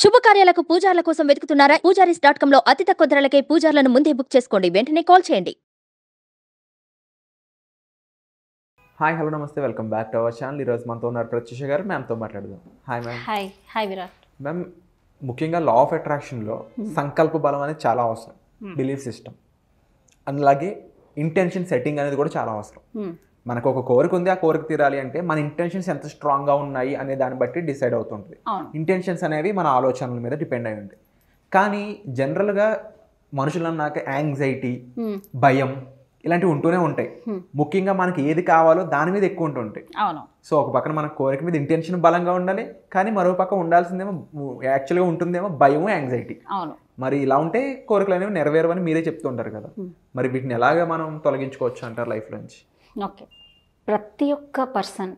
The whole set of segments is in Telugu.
శుభకార్యాలకు పూజార్ల కోసం వెతుకుతున్నారా? పూజారీస్ డాట్ కామ్లో అతి తక్కువ ధరలకే పూజార్లను ముందే బుక్ చేసుకోండి. వెంటనే కాల్ చేయండి. హాయ్ హలో నమస్తే. Welcome back to our channel. ఈరోజు మనతో ఉన్నారు ప్రత్యూష గారు. మ్యామ్తో మాట్లాడదాం. Hi ma'am. Hi. Hi Virat. Ma'am ముఖ్యంగా లా ఆఫ్ అట్రాక్షన్లో సంకల్ప బలం అనేది చాలా అవసరం. బిలీఫ్ సిస్టమ్ అలాగే ఇంటెన్షన్ సెట్టింగ్ అనేది కూడా చాలా అవసరం. మనకు ఒక కోరిక ఉంది ఆ కోరిక తీరాలి అంటే మన ఇంటెన్షన్స్ ఎంత స్ట్రాంగ్గా ఉన్నాయి అనే దాన్ని బట్టి డిసైడ్ అవుతుంటుంది. ఇంటెన్షన్స్ అనేవి మన ఆలోచనల మీద డిపెండ్ అయి ఉంటాయి. కానీ జనరల్గా మనుషులు అన్నాక యాంగ్జైటీ. భయం ఇలాంటివి ఉంటూనే ఉంటాయి. ముఖ్యంగా మనకి ఏది కావాలో దాని మీద ఎక్కువ ఉంటుంటాయి సో ఒక పక్కన మన కోరిక మీద ఇంటెన్షన్ బలంగా ఉండాలి కానీ మరో పక్క ఉండాల్సిందేమో యాక్చువల్గా ఉంటుందేమో భయం యాంగ్జైటీ మరి ఇలా ఉంటే కోరికలు అనేవి నెరవేరవని మీరే చెప్తూ ఉంటారు కదా. మరి వీటిని ఎలాగ మనం తొలగించుకోవచ్చు అంటారు లైఫ్ నుంచి ఓకే. ప్రతి ఒక్క పర్సన్.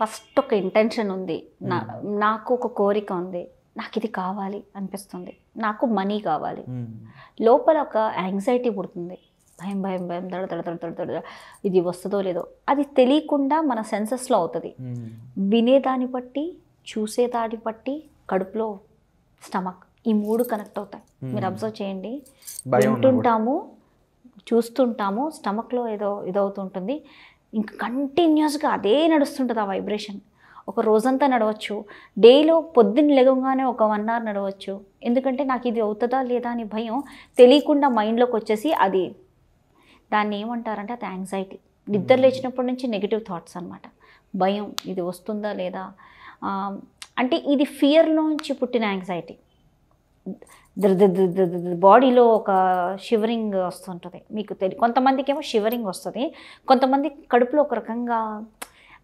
ఫస్ట్ ఒక ఇంటెన్షన్ ఉంది. నా నాకు ఒక కోరిక ఉంది. నాకు ఇది కావాలి అనిపిస్తుంది. నాకు మనీ కావాలి. లోపల ఒక యాంగ్జైటీ పుడుతుంది. భయం భయం భయం దడ దడ దడ దడ దడ ఇది వస్తుందో లేదో. అది తెలియకుండా మన సెన్సెస్లో అవుతుంది. వినేదాన్ని బట్టి చూసేదాన్ని బట్టి కడుపులో స్టమక్ ఈ మూడు కనెక్ట్ అవుతాయి. మీరు అబ్జర్వ్ చేయండి. వింటుంటాము చూస్తుంటాము స్టమక్లో ఏదో ఇదవుతుంటుంది. ఇంకా కంటిన్యూస్గా అదే నడుస్తుంటుంది ఆ వైబ్రేషన్. ఒక రోజంతా నడవచ్చు. డేలో పొద్దున్న లెగంగానే ఒక వన్ అవర్ నడవచ్చు. ఎందుకంటే నాకు ఇది అవుతుందా లేదా అని భయం తెలియకుండా మైండ్లోకి వచ్చేసి అది. దాన్ని ఏమంటారంటే అది యాంగ్జైటీ నిద్ర లేచినప్పటి నుంచి నెగిటివ్ థాట్స్ అనమాట భయం ఇది వస్తుందా లేదా? అంటే ఇది ఫియర్లోంచి పుట్టిన యాంగ్జైటీ బాడీలో ఒక షివరింగ్ వస్తుంటుంది. మీకు తెలి కొంతమందికి ఏమో షివరింగ్ వస్తుంది. కొంతమంది కడుపులో ఒక రకంగా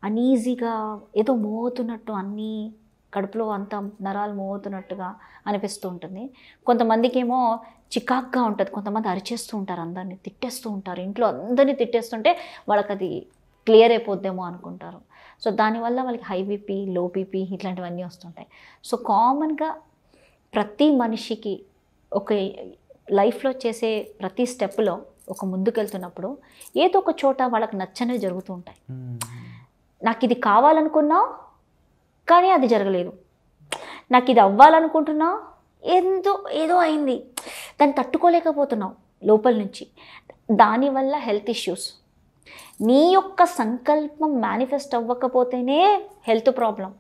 అనీజీగా ఏదో మోగుతున్నట్టు అన్నీ కడుపులో అంత నరాలు మోగుతున్నట్టుగా అనిపిస్తూ ఉంటుంది. కొంతమందికి ఏమో చికాక్గా ఉంటుంది. కొంతమంది అరిచేస్తూ ఉంటారు అందరినీ తిట్టేస్తూ ఉంటారు. ఇంట్లో అందరినీ తిట్టేస్తుంటే వాళ్ళకి అది క్లియర్ అయిపోద్దేమో అనుకుంటారు. సో దానివల్ల వాళ్ళకి హై బీపీ లో బీపీ ఇట్లాంటివన్నీ వస్తుంటాయి. సో కామన్గా ప్రతి మనిషికి ఒక లైఫ్లో చేసే ప్రతి స్టెప్లో ఒక ముందుకెళ్తున్నప్పుడు ఏదో ఒక చోట వాళ్ళకి నచ్చనివి జరుగుతూ ఉంటాయి. Hmm. నాకు ఇది కావాలనుకున్నావు కానీ అది జరగలేదు. నాకు ఇది అవ్వాలనుకుంటున్నావు ఎంతో ఏదో అయింది. దాన్ని తట్టుకోలేకపోతున్నావు లోపల నుంచి. దానివల్ల హెల్త్ ఇష్యూస్. నీ యొక్క సంకల్పం మేనిఫెస్ట్ అవ్వకపోతేనే హెల్త్ ప్రాబ్లం.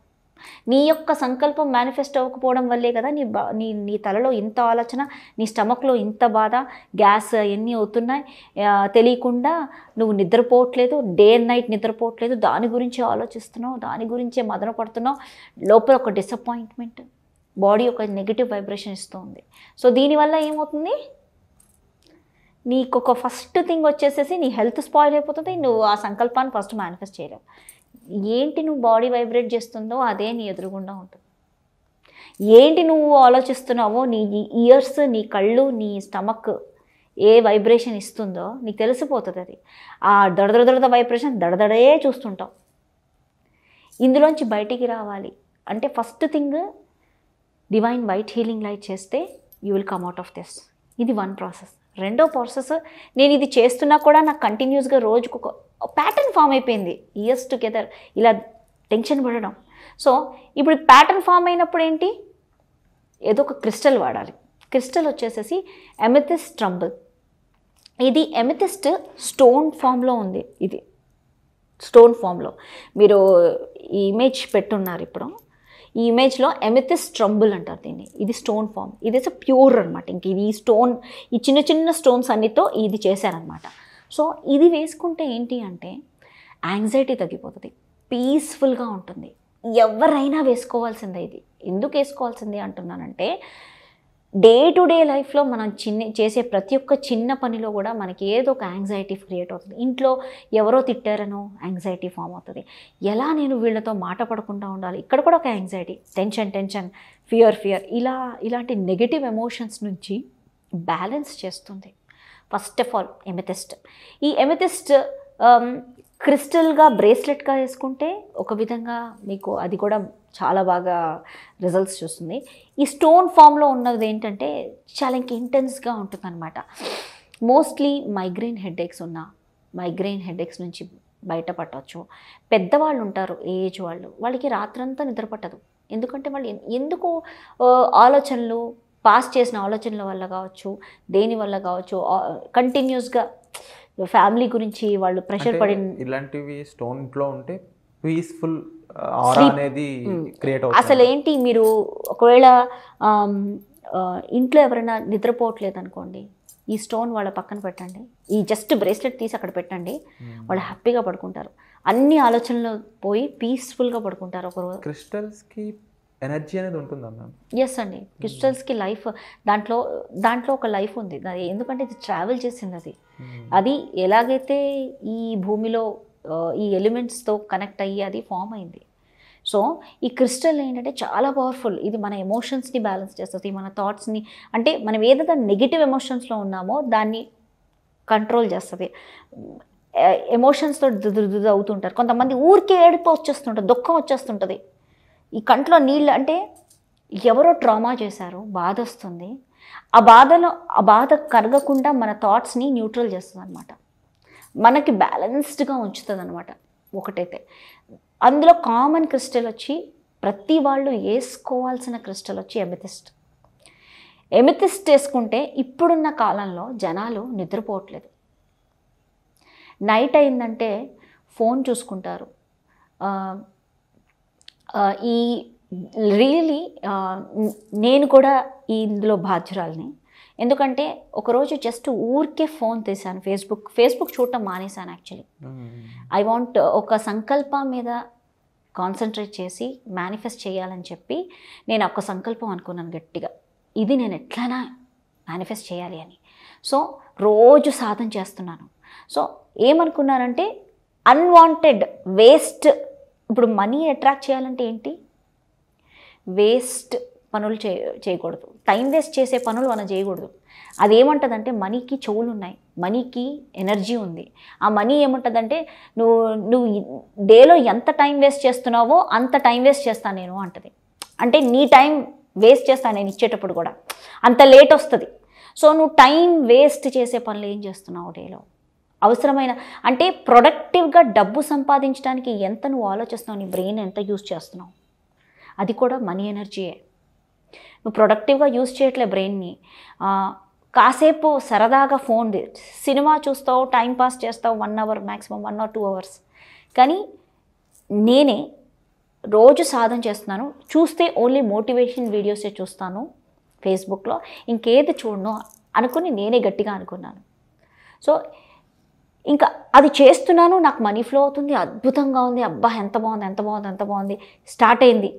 నీ యొక్క సంకల్పం మేనిఫెస్ట్ అవ్వకపోవడం వల్లే కదా నీ బా నీ నీ తలలో ఇంత ఆలోచన నీ స్టమక్లో ఇంత బాధ గ్యాస్ ఎన్ని అవుతున్నాయి తెలియకుండా నువ్వు నిద్రపోవట్లేదు డే అండ్ నైట్ నిద్రపోవట్లేదు దాని గురించే ఆలోచిస్తున్నావు దాని గురించే మదన పడుతున్నావు లోపల ఒక డిసప్పాయింట్మెంట్ బాడీ ఒక నెగిటివ్ వైబ్రేషన్ ఇస్తుంది. సో దీనివల్ల ఏమవుతుంది? నీకు ఒక ఫస్ట్ థింగ్ వచ్చేసేసి నీ హెల్త్ స్పాయిల్ అయిపోతుంది నువ్వు ఆ సంకల్పాన్ని ఫస్ట్ మేనిఫెస్ట్ చేయలేవు. ఏంటి నువ్వు బాడీ వైబ్రేట్ చేస్తుందో అదే నీ ఎదురుగుండా ఉంటుంది. ఏంటి నువ్వు ఆలోచిస్తున్నావో నీ ఇయర్స్ నీ కళ్ళు నీ స్టమక్ ఏ వైబ్రేషన్ ఇస్తుందో నీకు తెలిసిపోతుంది అది. ఆ దడదడదడ వైబ్రేషన్ దడదడే చూస్తుంటాం. ఇందులోంచి బయటికి రావాలి. అంటే first thing divine white healing light చేస్తే you will come out of this. ఇది వన్ ప్రాసెస్. రెండో ప్రాసెస్ నేను ఇది చేస్తున్నా కూడా నాకు కంటిన్యూస్గా రోజుకు ప్యాటర్న్ ఫామ్ అయిపోయింది. ఇయర్స్ టుగెదర్ ఇలా టెన్షన్ పడడం. సో ఇప్పుడు ప్యాటర్న్ ఫామ్ అయినప్పుడు ఏంటి? ఏదో ఒక క్రిస్టల్ వాడాలి. క్రిస్టల్ వచ్చేసేసి ఎమెథిస్ ట్రంబుల్ ఇది ఎమెథిస్ట్ స్టోన్ ఫామ్లో ఉంది. ఇది స్టోన్ ఫామ్లో మీరు ఈ ఇమేజ్ పెట్టున్నారు ఇప్పుడు. ఈ ఇమేజ్లో ఎమెథిస్ ట్రంబుల్ అంటారు దీన్ని. ఇది స్టోన్ ఫామ్ ఇది ప్యూర్ అనమాట ఇంక ఇది ఈ స్టోన్ ఈ చిన్న చిన్న స్టోన్స్ అన్నితో ఇది చేశారనమాట సో ఇది వేసుకుంటే ఏంటి అంటే యాంగ్జైటీ తగ్గిపోతుంది. పీస్ఫుల్గా ఉంటుంది. ఎవరైనా వేసుకోవాల్సిందే ఇది. ఎందుకు వేసుకోవాల్సింది అంటున్నానంటే డే టు డే లైఫ్లో మనం చిన్న చేసే ప్రతి ఒక్క చిన్న పనిలో కూడా మనకి ఏదో ఒక యాంగ్జైటీ క్రియేట్ అవుతుంది. ఇంట్లో ఎవరో తిట్టారనో యాంగ్జైటీ ఫామ్ అవుతుంది. ఎలా నేను వీళ్ళతో మాట పడకుండా ఉండాలి? ఇక్కడ కూడా ఒక anxiety tension tension fear fear ఇలా ఇలాంటి నెగిటివ్ ఎమోషన్స్ నుంచి బ్యాలెన్స్ చేస్తుంది. ఫస్ట్ ఆఫ్ ఆల్ ఎమెథిస్ట్ ఈ ఎమెథిస్ట్ క్రిస్టల్గా బ్రేస్లెట్గా వేసుకుంటే ఒక విధంగా మీకు అది కూడా చాలా బాగా రిజల్ట్స్ చూస్తుంది. ఈ స్టోన్ ఫామ్లో ఉన్నది ఏంటంటే చాలా ఇంక ఇంటెన్స్గా ఉంటుంది అనమాట మోస్ట్లీ మైగ్రెయిన్ హెడేక్స్ ఉన్న మైగ్రెయిన్ హెడేక్స్ నుంచి బయటపడవచ్చు పెద్దవాళ్ళు ఉంటారు ఏజ్ వాళ్ళు. వాళ్ళకి రాత్రంతా నిద్ర పట్టదు. ఎందుకంటే వాళ్ళు ఎందుకు uh, ఆలోచనలు పాస్ చేసిన ఆలోచనల వల్ల కావచ్చు దేని వల్ల కావచ్చు కంటిన్యూస్గా ఫ్యామిలీ గురించి వాళ్ళు ప్రెషర్ పడిన ఇలాంటివి స్టోన్లో ఉంటే పీస్ఫుల్. అనేది. క్రియేట్ అసలు అవుతుంది ఏంటి మీరు ఒకవేళ ఇంట్లో ఎవరైనా నిద్రపోవట్లేదు అనుకోండి ఈ స్టోన్ వాళ్ళ పక్కన పెట్టండి ఈ జస్ట్ బ్రేస్లెట్ తీసి అక్కడ పెట్టండి వాళ్ళు హ్యాపీగా పడుకుంటారు అన్ని ఆలోచనలు పోయి పీస్ఫుల్గా పడుకుంటారు ఒక రోజు క్రిస్టల్స్కి ఎనర్జీ అనేది ఉంటుందా మ్యామ్ ఎస్ అండి. క్రిస్టల్స్కి లైఫ్ దాంట్లో దాంట్లో ఒక లైఫ్ ఉంది. ఎందుకంటే ఇది ట్రావెల్ చేసింది అది. అది ఎలాగైతే ఈ భూమిలో ఈ ఎలిమెంట్స్తో కనెక్ట్ అయ్యి అది ఫామ్ అయింది. సో ఈ క్రిస్టల్ ఏంటంటే చాలా పవర్ఫుల్. ఇది మన ఎమోషన్స్ని బ్యాలెన్స్ చేస్తుంది. మన థాట్స్ని అంటే మనం ఏదైతే నెగిటివ్ ఎమోషన్స్లో ఉన్నామో దాన్ని కంట్రోల్ చేస్తుంది. ఎమోషన్స్తో దుద్దు అవుతుంటారు కొంతమంది ఊరికే ఏడుపు వచ్చేస్తుంటుంది దుఃఖం వచ్చేస్తుంటుంది ఈ కంట్లో నీళ్ళు అంటే ఎవరో ట్రామా చేశారు బాధ వస్తుంది. ఆ బాధలో ఆ బాధ కరగకుండా మన థాట్స్ని న్యూట్రల్ చేస్తుంది అనమాట మనకి బ్యాలెన్స్డ్గా ఉంచుతుంది అనమాట ఒకటైతే. అందులో కామన్ క్రిస్టల్ వచ్చి ప్రతి వాళ్ళు వేసుకోవాల్సిన క్రిస్టల్ వచ్చి ఎమితిస్ట్ ఎమిథిస్ట్ వేసుకుంటే ఇప్పుడున్న కాలంలో జనాలు నిద్రపోవట్లేదు. నైట్ అయిందంటే ఫోన్ చూసుకుంటారు. ఈ రియలీ నేను కూడా ఈ ఇందులో బాధ్యురాలని. ఎందుకంటే ఒకరోజు జస్ట్ ఊరికే ఫోన్ తీశాను ఫేస్బుక్ ఫేస్బుక్ చూడటం మానేశాను యాక్చువల్లీ ఐ వాంట్ ఒక సంకల్పం మీద కాన్సన్ట్రేట్ చేసి మేనిఫెస్ట్ చేయాలని చెప్పి నేను ఒక సంకల్పం అనుకున్నాను గట్టిగా. ఇది నేను ఎట్లైనా మేనిఫెస్ట్ చేయాలి అని. సో రోజు సాధన చేస్తున్నాను. సో ఏమనుకున్నానంటే అన్వాంటెడ్ వేస్ట్ ఇప్పుడు మనీ అట్రాక్ట్ చేయాలంటే ఏంటి? వేస్ట్ పనులు చే చేయకూడదు. టైం వేస్ట్ చేసే పనులు మనం చేయకూడదు. అదేమంటుందంటే మనీకి చెవులు ఉన్నాయి మనీకి ఎనర్జీ ఉంది. ఆ మనీ ఏముంటుందంటే నువ్వు నువ్వు డేలో ఎంత టైం వేస్ట్ చేస్తున్నావో అంత టైం వేస్ట్ చేస్తాను నేను అంటది. అంటే నీ టైం వేస్ట్ చేస్తాను నేను ఇచ్చేటప్పుడు కూడా. అంత లేట్ వస్తుంది. సో నువ్వు టైం వేస్ట్ చేసే పనులు ఏం చేస్తున్నావు డేలో? అవసరమైన అంటే ప్రొడక్టివ్గా డబ్బు సంపాదించడానికి ఎంత నువ్వు ఆలోచిస్తున్నావు? నీ బ్రెయిన్ ఎంత యూజ్ చేస్తున్నావు? అది కూడా మనీ ఎనర్జీయే నువ్వు ప్రొడక్టివ్గా యూజ్ చేయట్లే బ్రెయిన్ని. కాసేపు సరదాగా ఫోన్ సినిమా చూస్తావు టైం పాస్ చేస్తావు one hour maximum one or two hours. కానీ నేనే రోజు సాధన చేస్తున్నాను. చూస్తే ఓన్లీ మోటివేషన్ వీడియోసే చూస్తాను ఫేస్బుక్లో. ఇంకేది చూడను అనుకుని నేనే గట్టిగా అనుకున్నాను. సో ఇంకా అది చేస్తున్నాను నాకు మనీ ఫ్లో అవుతుంది అద్భుతంగా ఉంది అబ్బా ఎంత బాగుంది ఎంత బాగుంది ఎంత బాగుంది. స్టార్ట్ అయింది.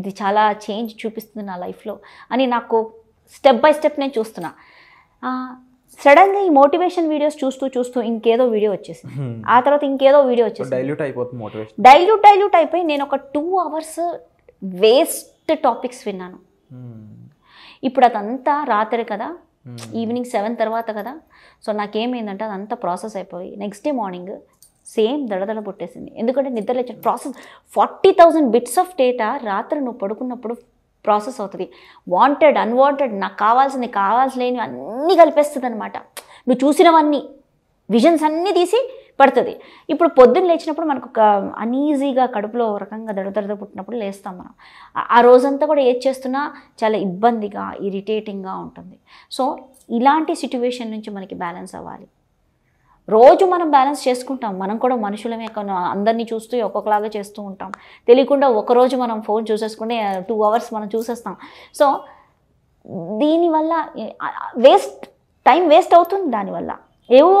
ఇది చాలా చేంజ్ చూపిస్తుంది నా లైఫ్లో అని నాకు స్టెప్ బై స్టెప్ నేను చూస్తున్నా. సడన్గా ఈ మోటివేషన్ వీడియోస్ చూస్తూ చూస్తూ ఇంకేదో వీడియో వచ్చేసింది. ఆ తర్వాత ఇంకేదో వీడియో వచ్చేసింది. డైల్యూట్ అయిపోతుంది మోటివేషన్ డైల్యూట్ డైల్యూట్ అయిపోయి నేను ఒక టూ అవర్స్ వేస్ట్ టాపిక్స్ విన్నాను. ఇప్పుడు అదంతా రాత్రి కదా ఈవినింగ్ సెవెన్ తర్వాత కదా. సో నాకేమైందంటే అదంతా ప్రాసెస్ అయిపోయి నెక్స్ట్ డే మార్నింగ్ సేమ్ దడదడ పుట్టేసింది. ఎందుకంటే నిద్ర లేచే process forty thousand bits of data రాత్రి నువ్వు పడుకున్నప్పుడు ప్రాసెస్ అవుతుంది. వాంటెడ్ అన్వాంటెడ్ నాకు కావాల్సింది కావాల్సినవి అన్నీ కలిపేస్తుంది అనమాట నువ్వు చూసినవన్నీ విజన్స్ అన్నీ తీసి పడుతుంది. ఇప్పుడు పొద్దున్న లేచినప్పుడు మనకు ఒక అనీజీగా కడుపులో ఒక రకంగా దడదడద పుట్టినప్పుడు లేస్తాం మనం. ఆ- రోజంతా కూడా ఏది చేస్తున్నా చాలా ఇబ్బందిగా ఇరిటేటింగ్గా ఉంటుంది. సో ఇలాంటి సిట్యువేషన్ నుంచి మనకి బ్యాలెన్స్ అవ్వాలి. రోజు మనం బ్యాలెన్స్ చేసుకుంటాం. మనం కూడా మనుషులమే అందరినీ చూస్తూ ఒక్కొక్కలాగా చేస్తూ ఉంటాం. తెలియకుండా ఒకరోజు మనం ఫోన్ చూసేసుకుంటే టూ అవర్స్ మనం చూసేస్తాం. సో దీనివల్ల వేస్ట్ టైం వేస్ట్ అవుతుంది దానివల్ల. ఏవో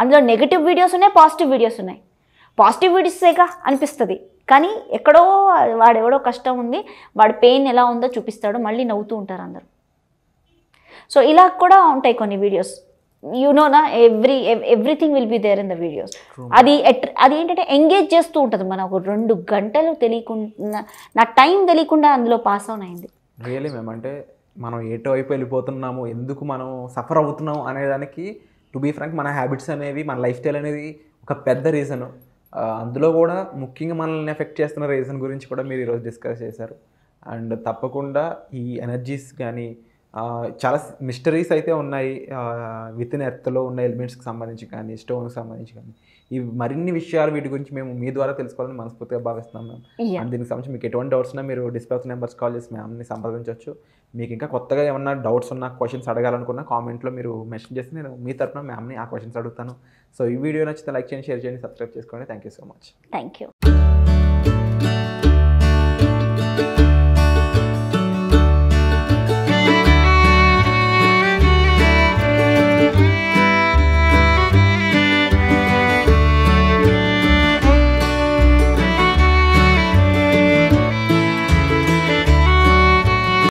అందులో నెగిటివ్ వీడియోస్ ఉన్నాయి పాజిటివ్ వీడియోస్ ఉన్నాయి. పాజిటివ్ వీడియోసేగా అనిపిస్తుంది. కానీ ఎక్కడో వాడెవడో కష్టం ఉంది వాడి పెయిన్ ఎలా ఉందో చూపిస్తాడు మళ్ళీ నవ్వుతూ ఉంటారు అందరూ. సో ఇలా కూడా ఉంటాయి కొన్ని వీడియోస్ యు నో నా every everything will be there in the videos అది అది ఏంటంటే ఎంగేజ్ చేస్తూ ఉంటుంది మన ఒక రెండు గంటలు తెలియకుండా నా టైం తెలియకుండా అందులో పాస్ ఆన్ అయింది. రియలీ మేము అంటే మనం ఏటో వైపు వెళ్ళిపోతున్నాము ఎందుకు మనం సఫర్ అవుతున్నాం అనేదానికి టు బీ ఫ్రాంక్ మన హ్యాబిట్స్ అనేవి మన లైఫ్ స్టైల్ అనేది ఒక పెద్ద రీజన్. అందులో కూడా ముఖ్యంగా మనల్ని ఎఫెక్ట్ చేస్తున్న రీజన్ గురించి కూడా మీరు ఈరోజు డిస్కస్ చేశారు. అండ్ తప్పకుండా ఈ ఎనర్జీస్ కానీ చాలా మిస్టరీస్ అయితే ఉన్నాయి. విత్ ఇన్ ఎర్త్లో ఉన్న ఎలిమెంట్స్కి సంబంధించి కానీ స్టోన్కి సంబంధించి కానీ. ఈ మరిన్ని విషయాలు వీటి గురించి మేము మీ ద్వారా తెలుసుకోవాలని మనస్ఫూర్తిగా భావిస్తున్నాం మ్యామ్ దీనికి సంబంధించి మీకు ఎటువంటి డౌట్స్ ఉన్నా మీరు డిస్ప్లే నెంబర్స్ కాల్ చేసి మ్యామ్ని సంప్రదించవచ్చు. మీకు ఇంకా కొత్తగా ఏమన్నా డౌట్స్ ఉన్నా క్వశ్చన్స్ అడగాలనుకున్నా కామెంట్లో మీరు మెన్షన్ చేసి నేను మీ తరఫున మ్యామ్ని ఆ క్వశ్చన్స్ అడుగుతాను. సో ఈ వీడియో నచ్చితే లైక్ చేయండి షేర్ చేయండి సబ్స్క్రైబ్ చేసుకోండి. Thank you so much thank you